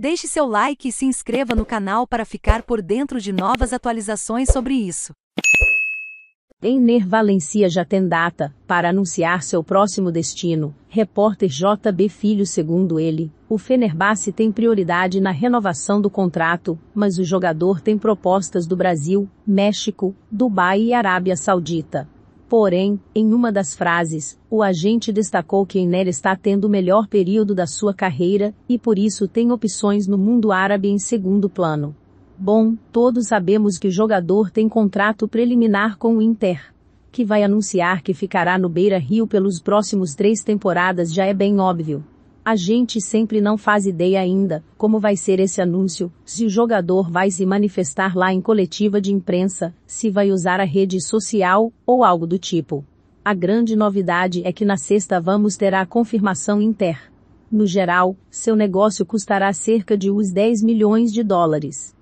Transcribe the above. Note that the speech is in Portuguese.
Deixe seu like e se inscreva no canal para ficar por dentro de novas atualizações sobre isso. Ener Valencia já tem data para anunciar seu próximo destino. Repórter JB Filho, segundo ele, o Fenerbahçe tem prioridade na renovação do contrato, mas o jogador tem propostas do Brasil, México, Dubai e Arábia Saudita. Porém, em uma das frases, o agente destacou que Ener está tendo o melhor período da sua carreira, e por isso tem opções no mundo árabe em segundo plano. Bom, todos sabemos que o jogador tem contrato preliminar com o Inter. Que vai anunciar que ficará no Beira Rio pelos próximos três temporadas já é bem óbvio. A gente sempre não faz ideia ainda como vai ser esse anúncio, se o jogador vai se manifestar lá em coletiva de imprensa, se vai usar a rede social ou algo do tipo. A grande novidade é que na sexta vamos ter a confirmação Inter. No geral, seu negócio custará cerca de uns 10 milhões de dólares.